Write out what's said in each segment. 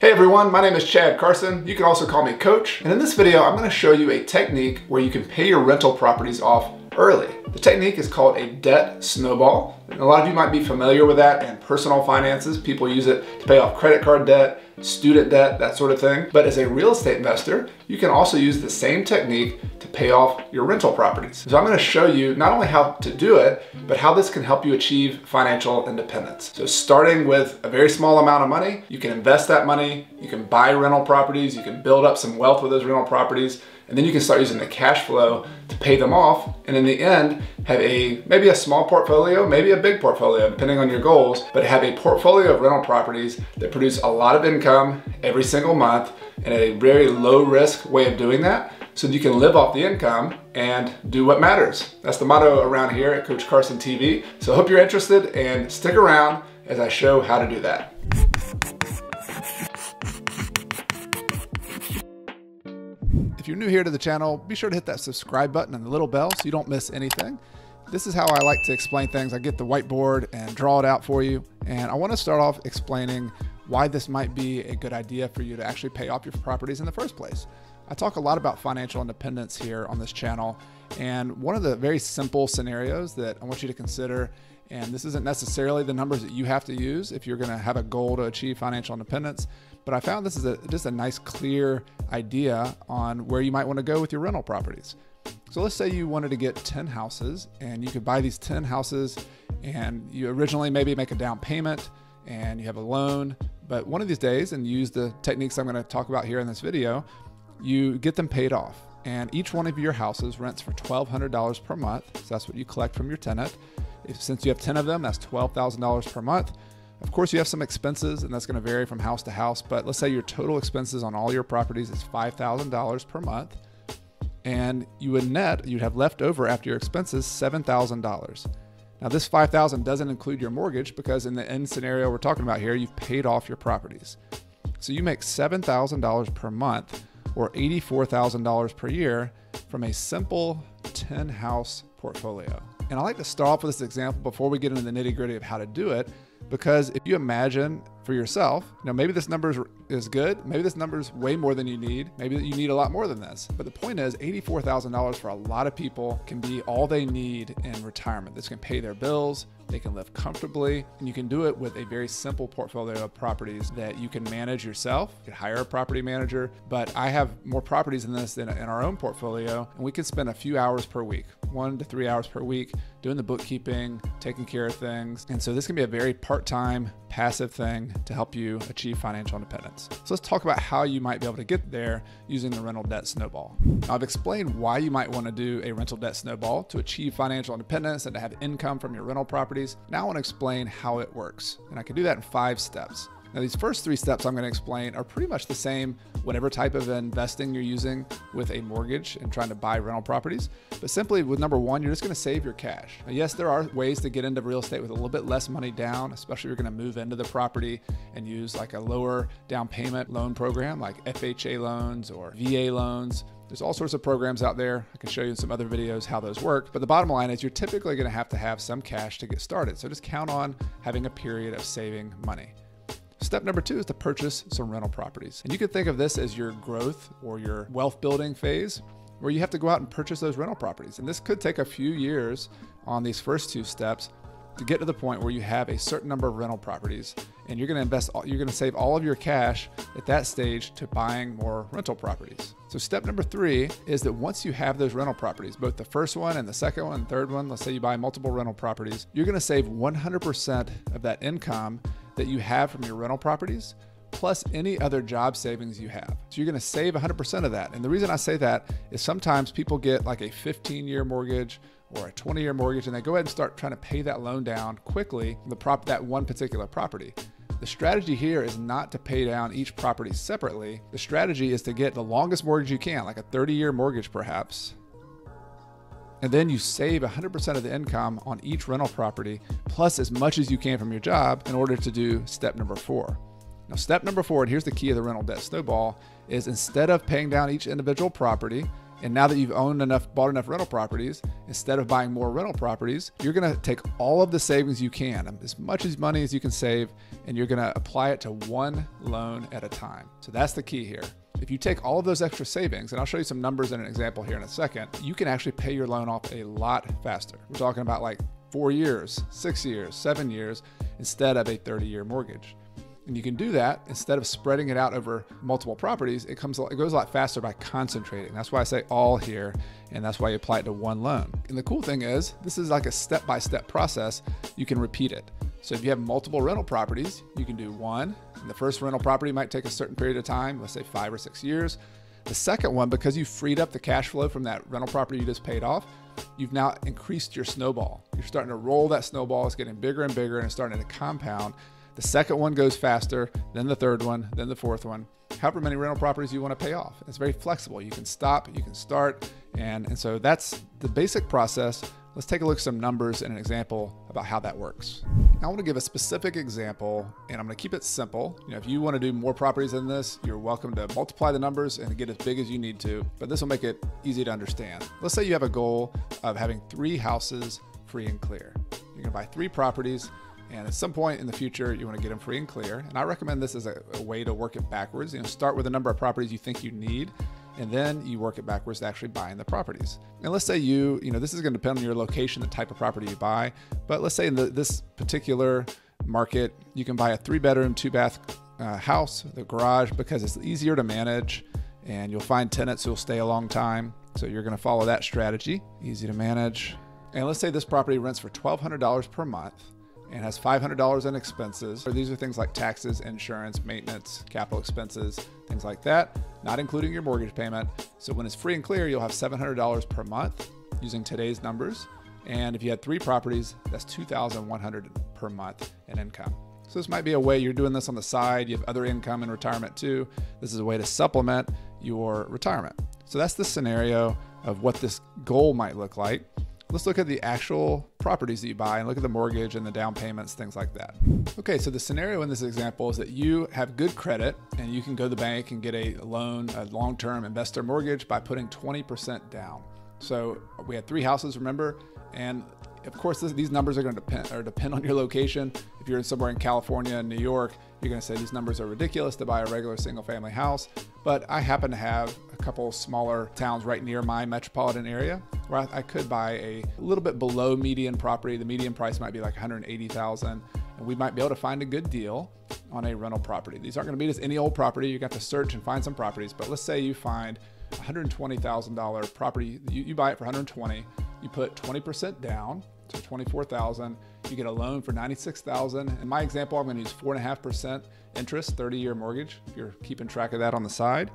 Hey everyone, my name is Chad Carson. You can also call me Coach. And in this video, I'm gonna show you a technique where you can pay your rental properties off early. The technique is called a debt snowball. And a lot of you might be familiar with that in personal finances. People use it to pay off credit card debt, student debt, that sort of thing. But as a real estate investor, you can also use the same technique to pay off your rental properties. So I'm gonna show you not only how to do it, but how this can help you achieve financial independence. So starting with a very small amount of money, you can invest that money, you can buy rental properties, you can build up some wealth with those rental properties, and then you can start using the cash flow to pay them off. And in the end, have a maybe a small portfolio, maybe a big portfolio, depending on your goals, but have a portfolio of rental properties that produce a lot of income every single month and a very low risk way of doing that so you can live off the income and do what matters. That's the motto around here at Coach Carson TV. So I hope you're interested and stick around as I show how to do that. You're new here to the channel, be sure to hit that subscribe button and the little bell so you don't miss anything. This is how I like to explain things. I get the whiteboard and draw it out for you. And I want to start off explaining why this might be a good idea for you to actually pay off your properties in the first place. I talk a lot about financial independence here on this channel. And one of the very simple scenarios that I want you to consider, and this isn't necessarily the numbers that you have to use if you're going to have a goal to achieve financial independence, but I found this is a, just a nice, clear idea on where you might want to go with your rental properties. So let's say you wanted to get 10 houses and you could buy these 10 houses and you originally maybe make a down payment and you have a loan, but one of these days and use the techniques I'm going to talk about here in this video, you get them paid off. And each one of your houses rents for $1,200 per month. So that's what you collect from your tenant. If, since you have 10 of them, that's $12,000 per month. Of course, you have some expenses, and that's going to vary from house to house. But let's say your total expenses on all your properties is $5,000 per month. And you would net, you'd have left over after your expenses $7,000. Now, this 5,000 doesn't include your mortgage because in the end scenario we're talking about here, you've paid off your properties. So you make $7,000 per month or $84,000 per year from a simple 10 house portfolio. And I like to start off with this example before we get into the nitty gritty of how to do it, because if you imagine for yourself, you know, maybe this number is, is good, maybe this number is way more than you need, maybe you need a lot more than this. But the point is, $84,000 for a lot of people can be all they need in retirement. This can pay their bills, they can live comfortably, and you can do it with a very simple portfolio of properties that you can manage yourself. You can hire a property manager, but I have more properties than this in, in our own portfolio, and we can spend a few hours per week, one to three hours per week, doing the bookkeeping, taking care of things. And so this can be a very part time, passive thing to help you achieve financial independence. So let's talk about how you might be able to get there using the rental debt snowball. Now, I've explained why you might want to do a rental debt snowball to achieve financial independence and to have income from your rental properties. Now I want to explain how it works. And I can do that in five steps. Now, these first three steps I'm going to explain are pretty much the same, whatever type of investing you're using with a mortgage and trying to buy rental properties. But simply with number one, you're just going to save your cash. Now, yes, there are ways to get into real estate with a little bit less money down, especially if you're going to move into the property and use like a lower down payment loan program like FHA loans or VA loans. There's all sorts of programs out there. I can show you in some other videos how those work. But the bottom line is you're typically going to have to have some cash to get started. So just count on having a period of saving money. Step number two is to purchase some rental properties. And you could think of this as your growth or your wealth building phase where you have to go out and purchase those rental properties. And this could take a few years on these first two steps to get to the point where you have a certain number of rental properties and you're going to invest you're going to save all of your cash at that stage to buying more rental properties. So step number 3 is that once you have those rental properties, both the first one and the second one third one, let's say you buy multiple rental properties, you're going to save 100% of that income that you have from your rental properties plus any other job savings you have. So you're going to save 100% of that. And the reason I say that is sometimes people get like a 15 year mortgage or a 20 year mortgage and they go ahead and start trying to pay that loan down quickly, the prop that one particular property. The strategy here is not to pay down each property separately. The strategy is to get the longest mortgage you can, like a 30 year mortgage perhaps, and then you save 100% of the income on each rental property, plus as much as you can from your job in order to do step number four. Now, step number four, and here's the key of the rental debt snowball, is instead of paying down each individual property, And now that you've owned enough, bought enough rental properties, instead of buying more rental properties, you're to take all of the savings you can, as much as money as you can save, and you're to apply it to one loan at a time. So that's the key here. If you take all of those extra savings, and I'll show you some numbers in an example here in a second, you can actually pay your loan off a lot faster. We're talking about like four years, six years, seven years, instead of a 30 year mortgage. And you can do that instead of spreading it out over multiple properties. It comes, it goes a lot faster by concentrating. That's why I say all here, and that's why you apply it to one loan. And the cool thing is, this is like a step-by-step process. You can repeat it. So if you have multiple rental properties, you can do one. And the first rental property might take a certain period of time, let's say five or six years. The second one, because you freed up the cash flow from that rental property you just paid off, you've now increased your snowball. You're starting to roll that snowball. It's getting bigger and bigger and it's starting to compound. The second one goes faster, then the third one, then the fourth one. However many rental properties you want to pay off. It's very flexible. You can stop, you can start, and, and so that's the basic process. Let's take a look at some numbers and an example about how that works. I want to give a specific example and I'm going to keep it simple. You know, if you want to do more properties than this, you're welcome to multiply the numbers and get as big as you need to, but this will make it easy to understand. Let's say you have a goal of having three houses free and clear. You're going to buy three properties and at some point in the future, you want to get them free and clear. And I recommend this as a, a, way to work it backwards. You know, start with the number of properties you think you need, and then you work it backwards to actually buying the properties. And let's say you, you know, this is going to depend on your location, the type of property you buy. But let's say in the, this particular market, you can buy a three bedroom, two bath uh, house, the garage, because it's easier to manage, and you'll find tenants who'll stay a long time. So you're going to follow that strategy. Easy to manage. And let's say this property rents for $1,200 per month and has $500 in expenses. These are things like taxes, insurance, maintenance, capital expenses, things like that, not including your mortgage payment. So when it's free and clear, you'll have $700 per month using today's numbers. And if you had three properties, that's 2,100 per month in income. So this might be a way you're doing this on the side. You have other income in retirement too. This is a way to supplement your retirement. So that's the scenario of what this goal might look like let's look at the actual properties that you buy and look at the mortgage and the down payments, things like that. Okay, so the scenario in this example is that you have good credit and you can go to the bank and get a loan, a long-term investor mortgage by putting 20% down. So we had three houses, remember, and of course, this, these numbers are going to depend, or depend on your location. If you're in somewhere in California and New York, you're going to say these numbers are ridiculous to buy a regular single family house. But I happen to have a couple smaller towns right near my metropolitan area where I, I could buy a little bit below median property. The median price might be like 180,000 and we might be able to find a good deal on a rental property. These aren't going to be just any old property. You got to search and find some properties, but let's say you find $120,000 property, you, you buy it for 120, you put 20% down, so 24,000, you get a loan for 96,000. In my example, I'm going to use 4.5% interest, 30 year mortgage, if you're keeping track of that on the side.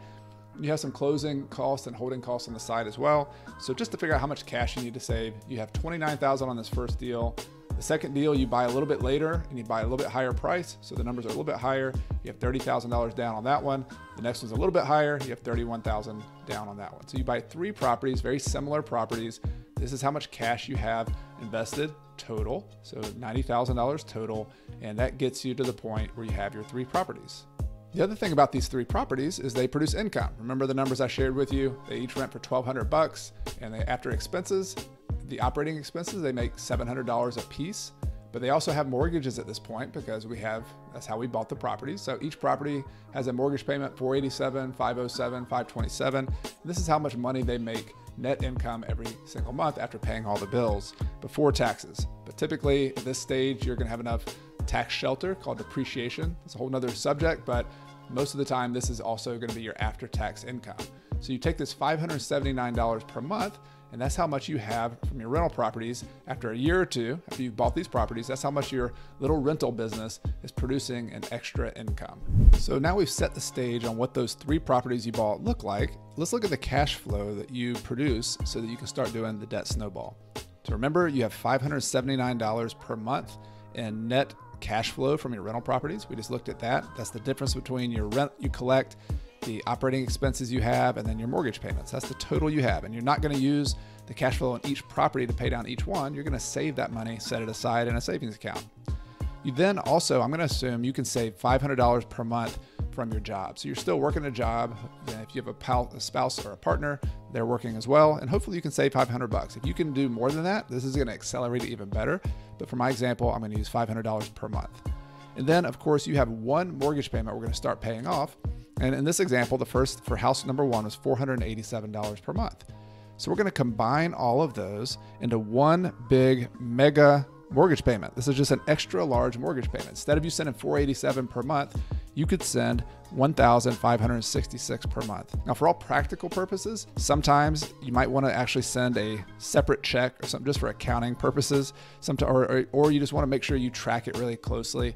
You have some closing costs and holding costs on the side as well. So just to figure out how much cash you need to save, you have 29,000 on this first deal. The second deal you buy a little bit later and you buy a little bit higher price. So the numbers are a little bit higher. You have $30,000 down on that one. The next one's a little bit higher. You have 31,000 down on that one. So you buy three properties, very similar properties. This is how much cash you have invested total. So $90,000 total. And that gets you to the point where you have your three properties. The other thing about these three properties is they produce income. Remember the numbers I shared with you? They each rent for 1200 bucks and they, after expenses, the operating expenses, they make $700 a piece. But they also have mortgages at this point because we have, that's how we bought the properties. So each property has a mortgage payment 487, 507, 527. This is how much money they make net income every single month after paying all the bills before taxes. But typically at this stage, you're gonna have enough tax shelter called depreciation. It's a whole nother subject, but most of the time, this is also gonna be your after tax income. So you take this $579 per month and that's how much you have from your rental properties after a year or two, after you've bought these properties, that's how much your little rental business is producing an extra income. So now we've set the stage on what those three properties you bought look like. Let's look at the cash flow that you produce so that you can start doing the debt snowball. So remember, you have $579 per month in net cash flow from your rental properties. We just looked at that. That's the difference between your rent you collect the operating expenses you have, and then your mortgage payments. That's the total you have. And you're not going to use the cash flow on each property to pay down each one. You're going to save that money, set it aside in a savings account. You then also, I'm going to assume you can save $500 per month from your job. So you're still working a job. If you have a, pal, a spouse or a partner, they're working as well. And hopefully you can save 500 bucks. If you can do more than that, this is going to accelerate it even better. But for my example, I'm going to use $500 per month. And then, of course, you have one mortgage payment we're going to start paying off. And in this example, the first for house number one was $487 per month. So we're going to combine all of those into one big mega mortgage payment. This is just an extra large mortgage payment. Instead of you sending 487 per month, you could send 1,566 per month. Now, for all practical purposes, sometimes you might want to actually send a separate check or something just for accounting purposes. Sometimes, or, or, or you just want to make sure you track it really closely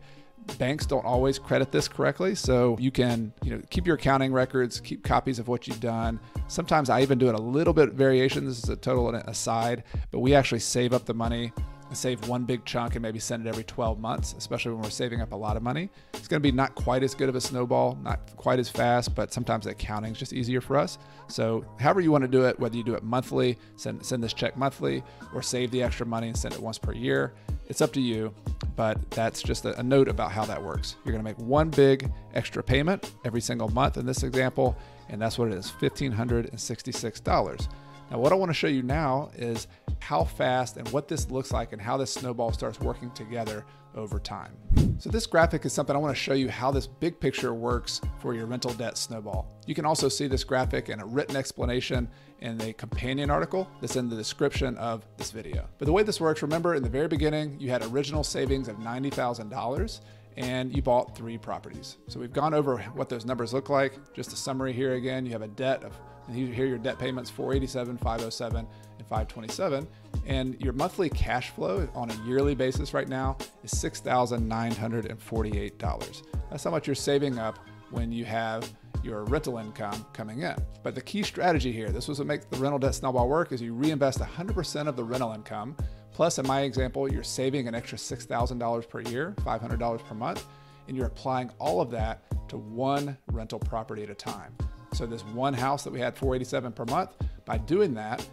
banks don't always credit this correctly so you can you know keep your accounting records keep copies of what you've done sometimes i even do it a little bit variation this is a total aside but we actually save up the money save one big chunk and maybe send it every 12 months, especially when we're saving up a lot of money. It's going to be not quite as good of a snowball, not quite as fast, but sometimes accounting is just easier for us. So, however you want to do it, whether you do it monthly, send send this check monthly, or save the extra money and send it once per year, it's up to you. But that's just a, a note about how that works. You're going to make one big extra payment every single month in this example, and that's what it is $1,566. Now, what I want to show you now is how fast and what this looks like and how this snowball starts working together over time. So this graphic is something I want to show you how this big picture works for your rental debt snowball. You can also see this graphic and a written explanation in the companion article that's in the description of this video. But the way this works, remember in the very beginning, you had original savings of $90,000 and you bought three properties. So we've gone over what those numbers look like. Just a summary here again, you have a debt of and here your debt payments 487, 507, and 527. And your monthly cash flow on a yearly basis right now is $6,948. That's how much you're saving up when you have your rental income coming in. But the key strategy here, this was what makes the rental debt snowball work, is you reinvest 100% of the rental income. Plus, in my example, you're saving an extra $6,000 per year, $500 per month, and you're applying all of that to one rental property at a time. So this one house that we had 487 per month, by doing that,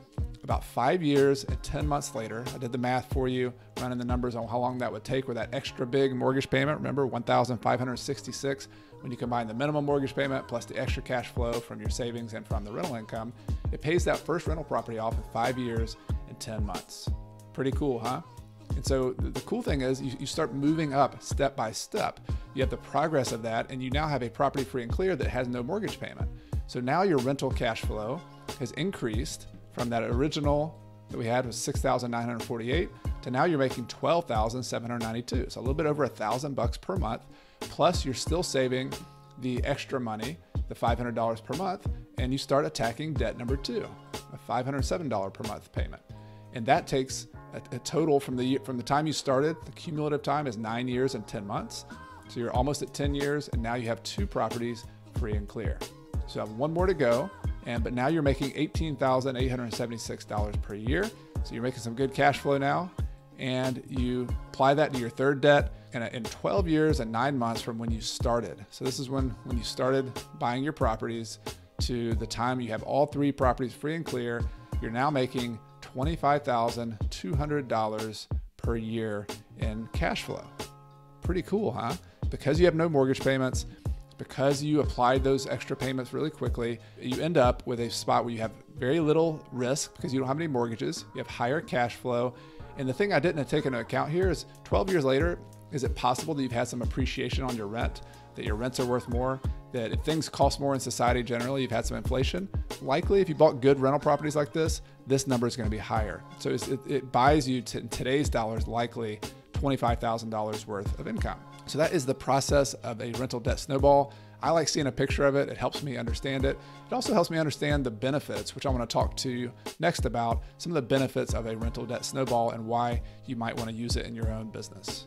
about five years and 10 months later, I did the math for you, running the numbers on how long that would take with that extra big mortgage payment. Remember, 1,566 when you combine the minimum mortgage payment plus the extra cash flow from your savings and from the rental income, it pays that first rental property off in five years and 10 months. Pretty cool, huh? And so the cool thing is you, you start moving up step by step. You have the progress of that, and you now have a property free and clear that has no mortgage payment. So now your rental cash flow has increased from that original that we had was 6,948 to now you're making 12,792. So a little bit over a thousand bucks per month. Plus you're still saving the extra money, the $500 per month, and you start attacking debt number two, a $507 per month payment. And that takes a, a total from the from the time you started, the cumulative time is nine years and 10 months. So you're almost at 10 years, and now you have two properties free and clear. So you have one more to go, and but now you're making $18,876 per year. So you're making some good cash flow now, and you apply that to your third debt in, in 12 years and nine months from when you started. So this is when when you started buying your properties to the time you have all three properties free and clear. You're now making $25,200 per year in cash flow. Pretty cool, huh? Because you have no mortgage payments, because you applied those extra payments really quickly, you end up with a spot where you have very little risk because you don't have any mortgages, you have higher cash flow. And the thing I didn't take into account here is 12 years later, is it possible that you've had some appreciation on your rent, that your rents are worth more, that if things cost more in society generally, you've had some inflation? Likely, if you bought good rental properties like this, this number is going to be higher. So it, it buys you in today's dollars likely $25,000 worth of income. So that is the process of a rental debt snowball. I like seeing a picture of it. It helps me understand it. It also helps me understand the benefits, which I want to talk to you next about some of the benefits of a rental debt snowball and why you might want to use it in your own business.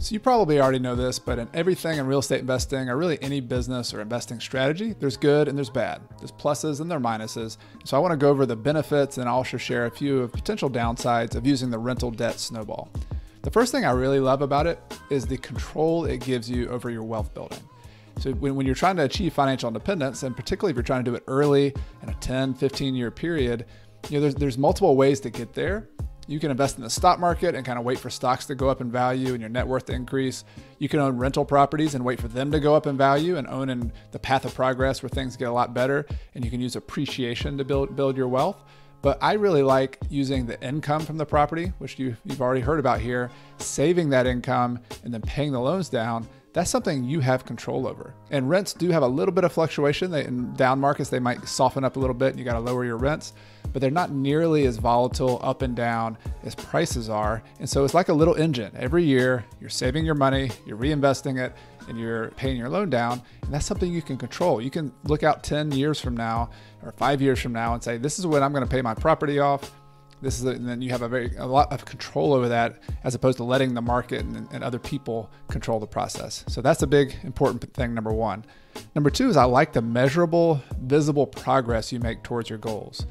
So you probably already know this, but in everything in real estate investing or really any business or investing strategy, there's good and there's bad. There's pluses and there are minuses. So I want to go over the benefits and I'll also share a few of potential downsides of using the rental debt snowball. The first thing I really love about it is the control it gives you over your wealth building. So when, when you're trying to achieve financial independence, and particularly if you're trying to do it early in a 10, 15 year period, you know, there's, there's multiple ways to get there. You can invest in the stock market and kind of wait for stocks to go up in value and your net worth to increase. You can own rental properties and wait for them to go up in value and own in the path of progress where things get a lot better. And you can use appreciation to build, build your wealth. But I really like using the income from the property, which you, you've already heard about here, saving that income and then paying the loans down that's something you have control over. And rents do have a little bit of fluctuation. They, in down markets, they might soften up a little bit and you got to lower your rents, but they're not nearly as volatile up and down as prices are. And so it's like a little engine. Every year, you're saving your money, you're reinvesting it, and you're paying your loan down. And that's something you can control. You can look out 10 years from now or five years from now and say, this is when I'm going to pay my property off. This is, a, and then you have a very a lot of control over that, as opposed to letting the market and, and other people control the process. So that's a big important thing. Number one. Number two is I like the measurable, visible progress you make towards your goals.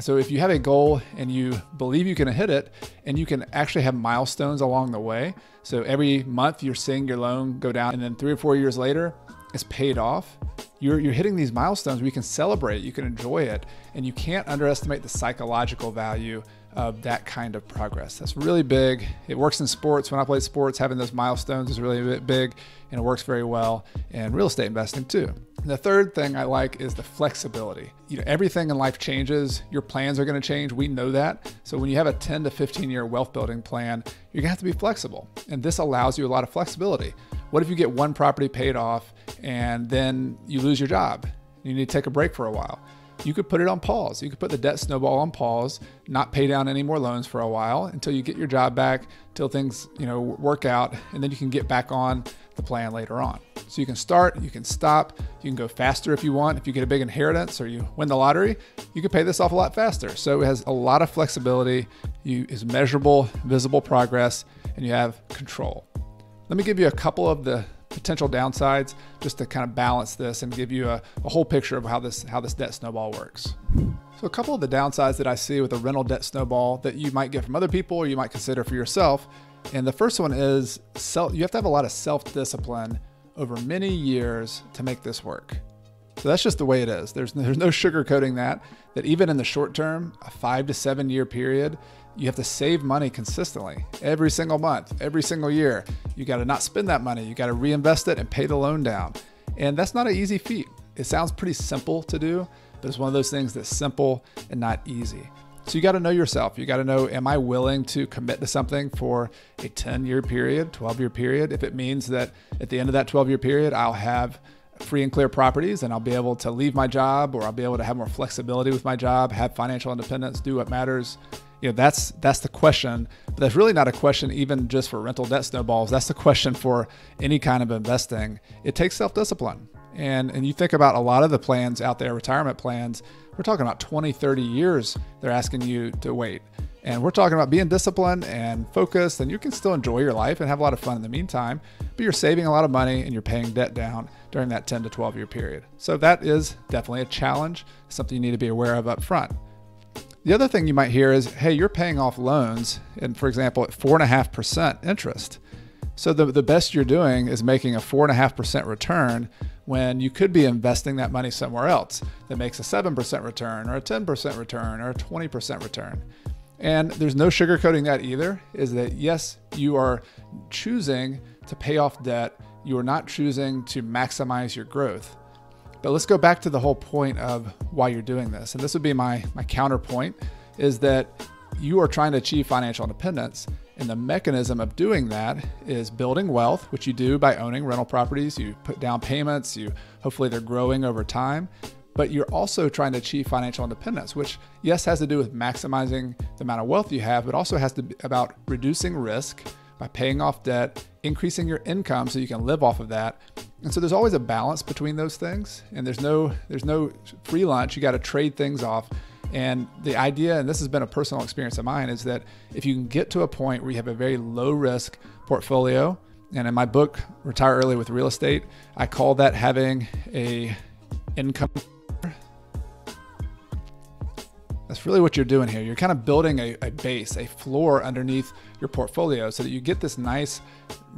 So if you have a goal and you believe you can hit it, and you can actually have milestones along the way. So every month you're seeing your loan go down, and then three or four years later, it's paid off you're, you're hitting these milestones you can celebrate, you can enjoy it, and you can't underestimate the psychological value of that kind of progress. That's really big. It works in sports. When I play sports, having those milestones is really big and it works very well in real estate investing too. The third thing I like is the flexibility. You know, everything in life changes. Your plans are going to change. We know that. So when you have a 10 to 15 year wealth building plan, you're going to have to be flexible. And this allows you a lot of flexibility. What if you get one property paid off and then you lose your job? You need to take a break for a while you could put it on pause. You could put the debt snowball on pause, not pay down any more loans for a while until you get your job back, until things, you know, work out, and then you can get back on the plan later on. So you can start, you can stop, you can go faster if you want. If you get a big inheritance or you win the lottery, you can pay this off a lot faster. So it has a lot of flexibility, you is measurable, visible progress, and you have control. Let me give you a couple of the potential downsides just to kind of balance this and give you a, a whole picture of how this how this debt snowball works. So a couple of the downsides that I see with a rental debt snowball that you might get from other people or you might consider for yourself. And the first one is self, you have to have a lot of self-discipline over many years to make this work. So that's just the way it is. There's there's no sugarcoating that. That even in the short term, a five to seven year period, you have to save money consistently every single month, every single year. You got to not spend that money. You got to reinvest it and pay the loan down. And that's not an easy feat. It sounds pretty simple to do, but it's one of those things that's simple and not easy. So you got to know yourself. You got to know, am I willing to commit to something for a 10 year period, 12 year period? If it means that at the end of that 12 year period, I'll have free and clear properties and I'll be able to leave my job or I'll be able to have more flexibility with my job, have financial independence, do what matters you know that's that's the question but that's really not a question even just for rental debt snowballs that's the question for any kind of investing it takes self-discipline and and you think about a lot of the plans out there retirement plans we're talking about 20 30 years they're asking you to wait. And we're talking about being disciplined and focused and you can still enjoy your life and have a lot of fun in the meantime but you're saving a lot of money and you're paying debt down during that 10 to 12 year period. So that is definitely a challenge something you need to be aware of up front the other thing you might hear is, hey, you're paying off loans, and for example, at four and a half percent interest. So the, the best you're doing is making a four and a half percent return when you could be investing that money somewhere else that makes a 7% return or a 10% return or a 20% return. And there's no sugarcoating that either, is that yes, you are choosing to pay off debt. You are not choosing to maximize your growth. But let's go back to the whole point of why you're doing this. And this would be my, my counterpoint is that you are trying to achieve financial independence. And the mechanism of doing that is building wealth, which you do by owning rental properties. You put down payments, you hopefully they're growing over time. But you're also trying to achieve financial independence, which yes has to do with maximizing the amount of wealth you have, but also has to be about reducing risk by paying off debt, increasing your income so you can live off of that, and so there's always a balance between those things, and there's no there's no free lunch. You got to trade things off. And the idea, and this has been a personal experience of mine, is that if you can get to a point where you have a very low risk portfolio, and in my book Retire Early with Real Estate, I call that having a income that's really what you're doing here. You're kind of building a, a, base, a floor underneath your portfolio so that you get this nice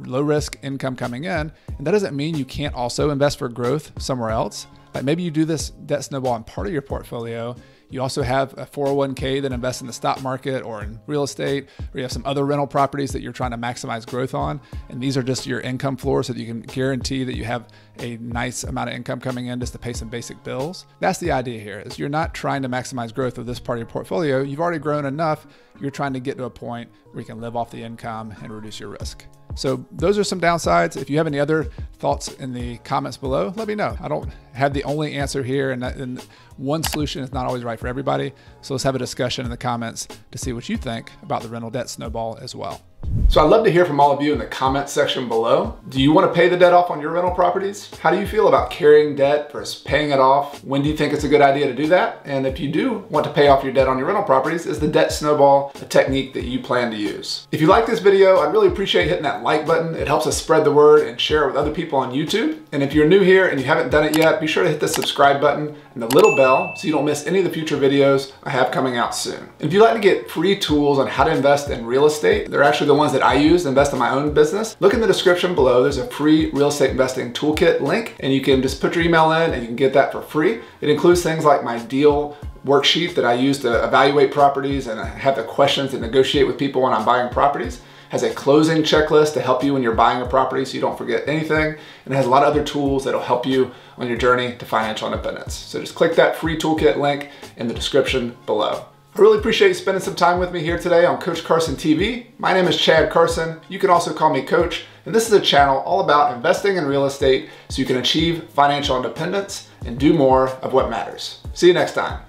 low risk income coming in. And that doesn't mean you can't also invest for growth somewhere else. Like maybe you do this debt snowball in part of your portfolio you also have a 401k that invests in the stock market or in real estate, or you have some other rental properties that you're trying to maximize growth on. And these are just your income floors so that you can guarantee that you have a nice amount of income coming in just to pay some basic bills. That's the idea here is you're not trying to maximize growth of this part of your portfolio. You've already grown enough. You're trying to get to a point where you can live off the income and reduce your risk. So those are some downsides. If you have any other thoughts in the comments below, let me know. I don't have the only answer here and, and one solution is not always right for everybody. So let's have a discussion in the comments to see what you think about the rental debt snowball as well. So I'd love to hear from all of you in the comment section below. Do you want to pay the debt off on your rental properties? How do you feel about carrying debt versus paying it off? When do you think it's a good idea to do that? And if you do want to pay off your debt on your rental properties, is the debt snowball a technique that you plan to use? If you like this video, I'd really appreciate hitting that like button. It helps us spread the word and share it with other people on YouTube. And if you're new here and you haven't done it yet, be sure to hit the subscribe button and the little bell so you don't miss any of the future videos I have coming out soon. If you'd like to get free tools on how to invest in real estate, they're actually the ones that I use invest in my own business, look in the description below. There's a free real estate investing toolkit link and you can just put your email in and you can get that for free. It includes things like my deal worksheet that I use to evaluate properties and have the questions to negotiate with people when I'm buying properties has a closing checklist to help you when you're buying a property so you don't forget anything. And it has a lot of other tools that'll help you on your journey to financial independence. So just click that free toolkit link in the description below. I really appreciate you spending some time with me here today on Coach Carson TV. My name is Chad Carson. You can also call me Coach, and this is a channel all about investing in real estate so you can achieve financial independence and do more of what matters. See you next time.